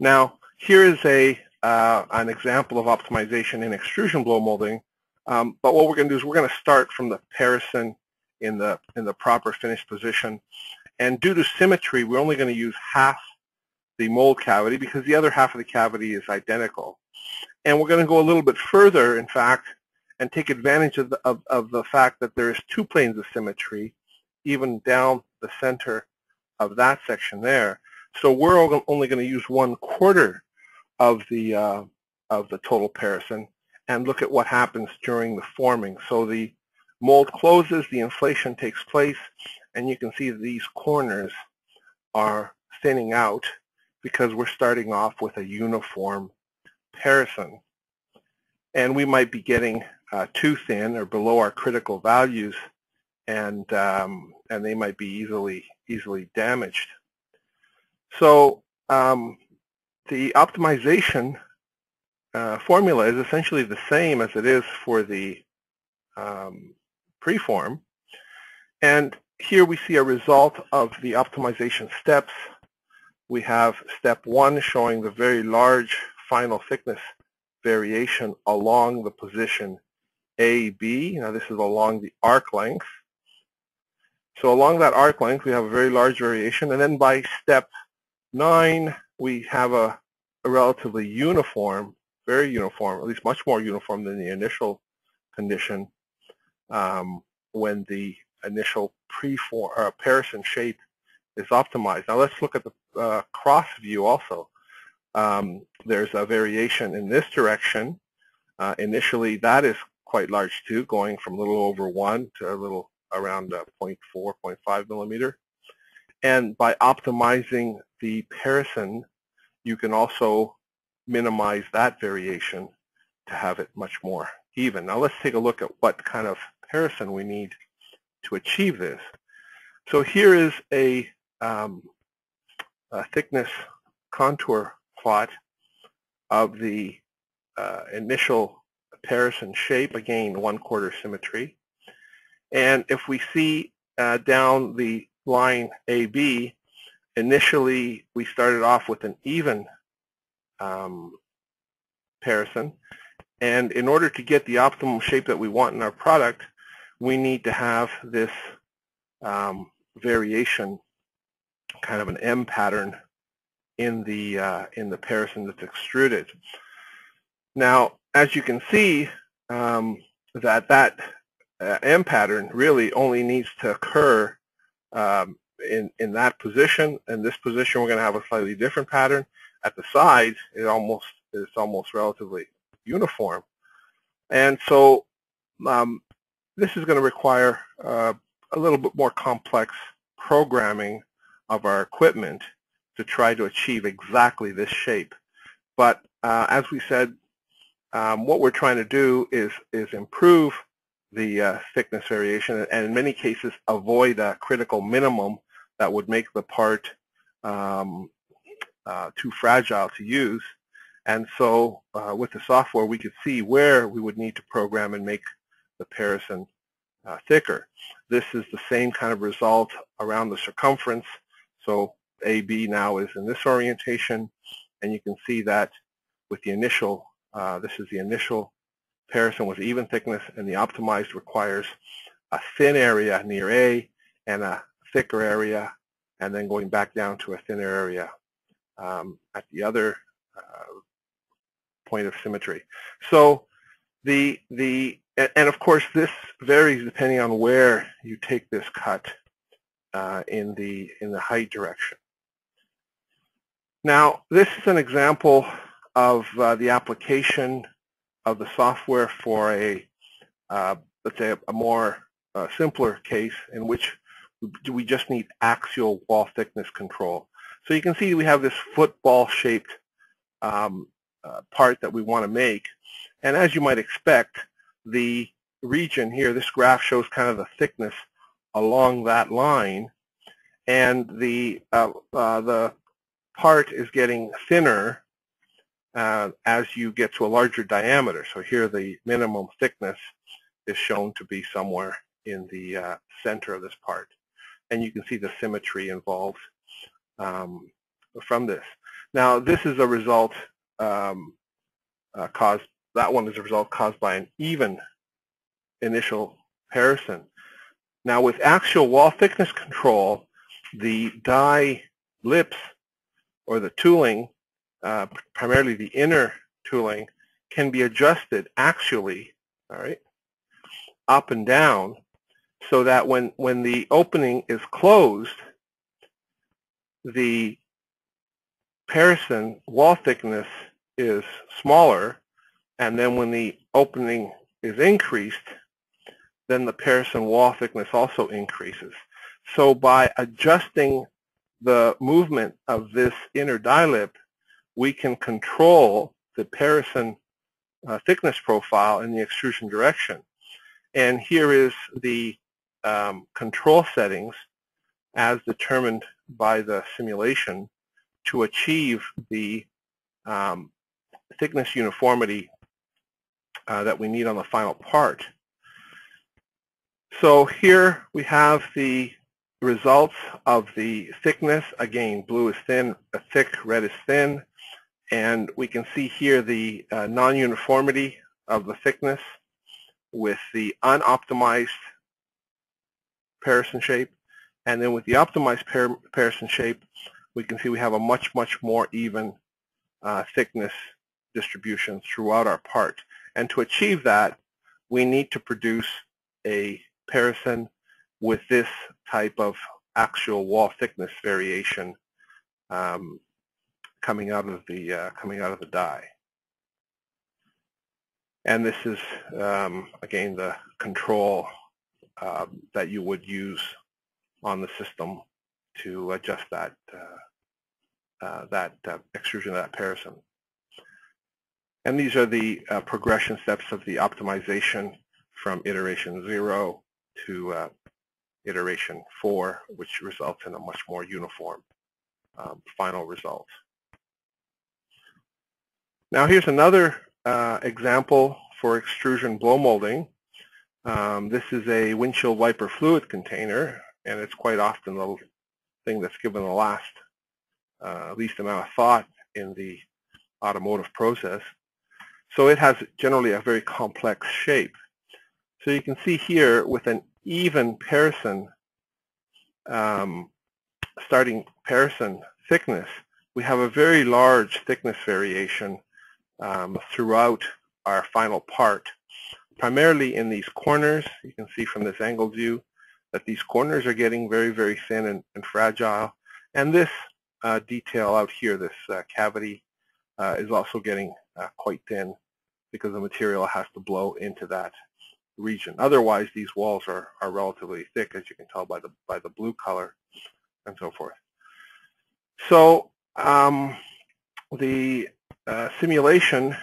Now, here is a uh, an example of optimization in extrusion blow molding. Um, but what we're going to do is we're going to start from the Parison in the in the proper finished position. And due to symmetry, we're only going to use half the mold cavity because the other half of the cavity is identical. And we're going to go a little bit further, in fact, and take advantage of the, of, of the fact that there is two planes of symmetry, even down the center of that section there. So we're only going to use one quarter of the uh, of the total parison and look at what happens during the forming. So the mold closes, the inflation takes place, and you can see these corners are thinning out because we're starting off with a uniform parison. And we might be getting uh, too thin or below our critical values, and um, and they might be easily easily damaged. So um, the optimization uh, formula is essentially the same as it is for the um, preform. And here we see a result of the optimization steps. We have step one showing the very large final thickness variation along the position AB. Now this is along the arc length. So along that arc length we have a very large variation and then by step 9 we have a, a relatively uniform, very uniform, at least much more uniform than the initial condition um, when the initial pre-form uh, Parison shape is optimized. Now let's look at the uh, cross view also. Um, there's a variation in this direction. Uh, initially, that is quite large too, going from a little over 1 to a little around uh, 0.4, 0.5 millimeter. And by optimizing the parison, you can also minimize that variation to have it much more even. Now let's take a look at what kind of parison we need to achieve this. So here is a, um, a thickness contour plot of the uh, initial parison shape, again one quarter symmetry. And if we see uh, down the line AB, initially we started off with an even um, parison. And in order to get the optimum shape that we want in our product, we need to have this um, variation, kind of an M pattern in the uh, in the parison that's extruded. Now, as you can see, um, that that uh, M pattern really only needs to occur um, in, in that position. In this position, we're going to have a slightly different pattern. At the sides, it almost it's almost relatively uniform. And so um, this is going to require uh, a little bit more complex programming of our equipment to try to achieve exactly this shape. But uh, as we said, um, what we're trying to do is, is improve the uh, thickness variation and in many cases avoid a critical minimum that would make the part um, uh, too fragile to use. And so uh, with the software we could see where we would need to program and make the parison uh, thicker. This is the same kind of result around the circumference. So AB now is in this orientation and you can see that with the initial, uh, this is the initial parison with even thickness, and the optimized requires a thin area near A and a thicker area, and then going back down to a thinner area um, at the other uh, point of symmetry. So the the and of course this varies depending on where you take this cut uh, in the in the height direction. Now this is an example of uh, the application of the software for a, uh, let's say, a more uh, simpler case in which we just need axial wall thickness control. So you can see we have this football-shaped um, uh, part that we want to make. And as you might expect, the region here, this graph shows kind of the thickness along that line. And the, uh, uh, the part is getting thinner uh, as you get to a larger diameter. So here the minimum thickness is shown to be somewhere in the uh, center of this part. And you can see the symmetry involved um, from this. Now this is a result um, uh, caused, that one is a result caused by an even initial parison. Now with axial wall thickness control, the die lips or the tooling, uh, primarily the inner tooling, can be adjusted axially, all right, up and down, so that when, when the opening is closed, the Parison wall thickness is smaller, and then when the opening is increased, then the Parison wall thickness also increases. So by adjusting the movement of this inner die lip, we can control the parison uh, thickness profile in the extrusion direction. And here is the um, control settings as determined by the simulation to achieve the um, thickness uniformity uh, that we need on the final part. So here we have the results of the thickness. Again, blue is thin, thick, red is thin. And we can see here the uh, non-uniformity of the thickness with the unoptimized parison shape. And then with the optimized parison shape, we can see we have a much, much more even uh, thickness distribution throughout our part. And to achieve that, we need to produce a comparison with this type of axial wall thickness variation um, coming out of the uh, coming out of the die. And this is um, again the control uh, that you would use on the system to adjust that uh, uh that uh, extrusion of that parison. And these are the uh, progression steps of the optimization from iteration 0 to iteration 4, which results in a much more uniform um, final result. Now here's another uh, example for extrusion blow molding. Um, this is a windshield wiper fluid container, and it's quite often the thing that's given the last uh, least amount of thought in the automotive process. So it has generally a very complex shape. So you can see here with an even parison, um, starting parison thickness, we have a very large thickness variation um, throughout our final part, primarily in these corners. You can see from this angle view that these corners are getting very, very thin and, and fragile. And this uh, detail out here, this uh, cavity, uh, is also getting uh, quite thin because the material has to blow into that region. Otherwise, these walls are, are relatively thick, as you can tell by the, by the blue color and so forth. So um, the uh, simulation,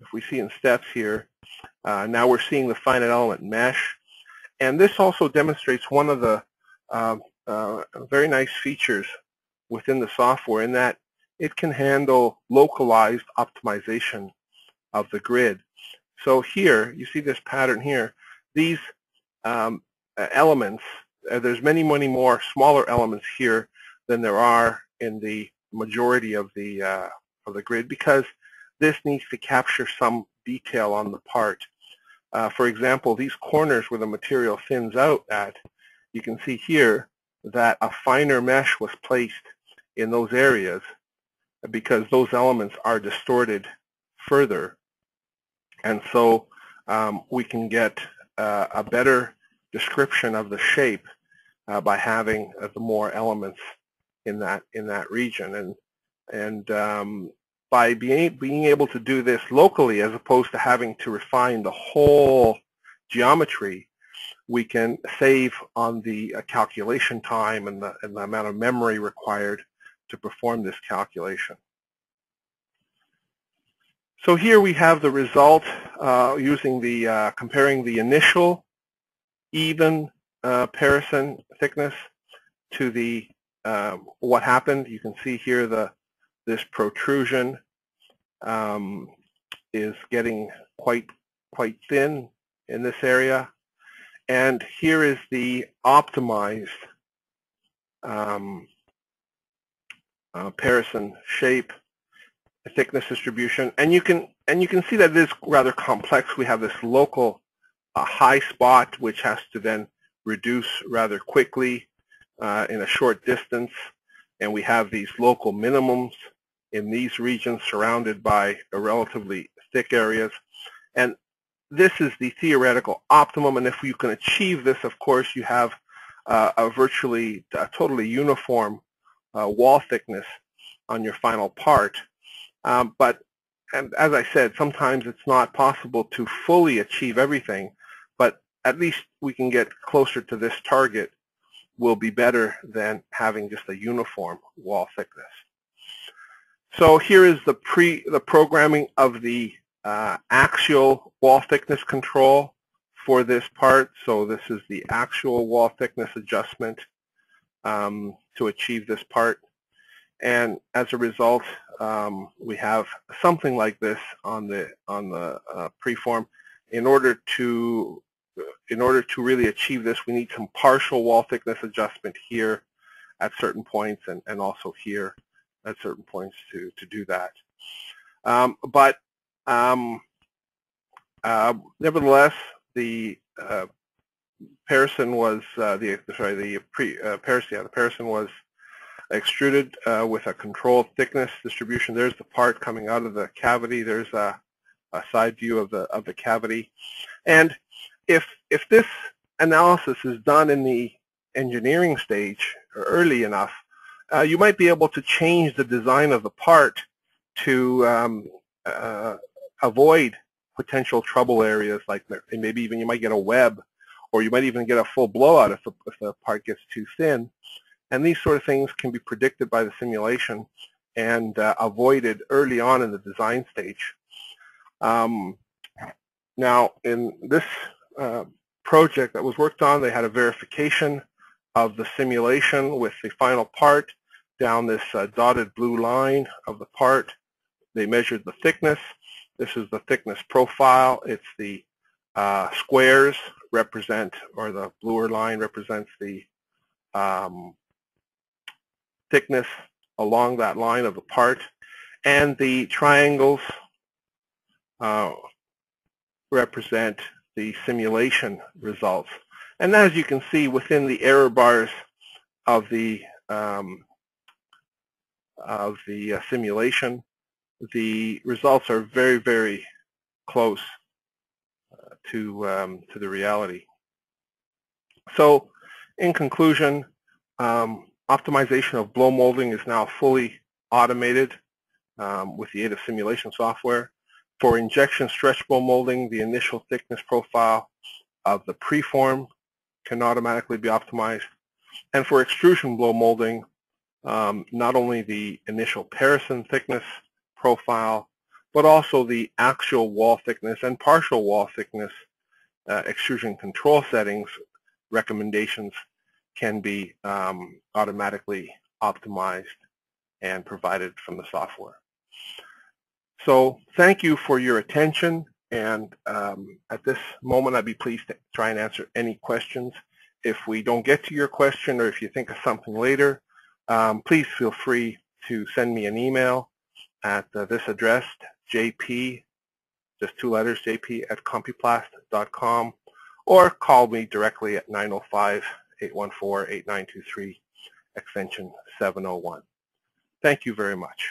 if we see in steps here, uh, now we're seeing the finite element mesh. And this also demonstrates one of the uh, uh very nice features within the software in that it can handle localized optimization of the grid. So here, you see this pattern here. These um, elements, uh, there's many, many more smaller elements here than there are in the majority of the uh, of the grid because this needs to capture some detail on the part. Uh, for example, these corners where the material thins out at, you can see here that a finer mesh was placed in those areas because those elements are distorted further and so um, we can get uh, a better description of the shape uh, by having uh, the more elements in that in that region. And and um, by being being able to do this locally, as opposed to having to refine the whole geometry, we can save on the uh, calculation time and the, and the amount of memory required to perform this calculation. So here we have the result uh, using the uh, comparing the initial even uh, thickness to the um, what happened. You can see here the this protrusion um, is getting quite quite thin in this area, and here is the optimized um, uh, parison shape, thickness distribution, and you can and you can see that it is rather complex. We have this local uh, high spot which has to then reduce rather quickly uh, in a short distance, and we have these local minimums in these regions surrounded by relatively thick areas. And this is the theoretical optimum, and if you can achieve this, of course, you have uh, a virtually a totally uniform uh, wall thickness on your final part. Um, but as I said, sometimes it's not possible to fully achieve everything, but at least we can get closer to this target will be better than having just a uniform wall thickness. So here is the pre the programming of the uh, axial wall thickness control for this part. So this is the axial wall thickness adjustment um, to achieve this part. And as a result, um, we have something like this on the on the uh, preform. In order to in order to really achieve this, we need some partial wall thickness adjustment here at certain points and, and also here at certain points to, to do that. Um, but um, uh, nevertheless, the uh, parison was uh, the sorry the pre uh, parison yeah the parison was extruded uh, with a controlled thickness distribution. There's the part coming out of the cavity. There's a, a side view of the of the cavity, and if if this analysis is done in the engineering stage early enough, uh, you might be able to change the design of the part to um, uh, avoid potential trouble areas like maybe even you might get a web or you might even get a full blowout if the, if the part gets too thin. And these sort of things can be predicted by the simulation and uh, avoided early on in the design stage. Um, now, in this uh, project that was worked on, they had a verification of the simulation with the final part down this uh, dotted blue line of the part. They measured the thickness. This is the thickness profile. It's the uh, squares represent, or the bluer line represents the um, thickness along that line of the part. And the triangles uh, represent the simulation results. And as you can see within the error bars of the um, of the uh, simulation, the results are very, very close uh, to um, to the reality. So, in conclusion, um, optimization of blow molding is now fully automated um, with the aid of simulation software. For injection stretch blow molding, the initial thickness profile of the preform can automatically be optimized. And for extrusion blow molding, um, not only the initial parison thickness profile, but also the axial wall thickness and partial wall thickness uh, extrusion control settings recommendations can be um, automatically optimized and provided from the software. So thank you for your attention. And um, at this moment, I'd be pleased to try and answer any questions. If we don't get to your question or if you think of something later, um, please feel free to send me an email at uh, this address, jp, just two letters, jp at compuplast.com, or call me directly at 905-814-8923, extension 701. Thank you very much.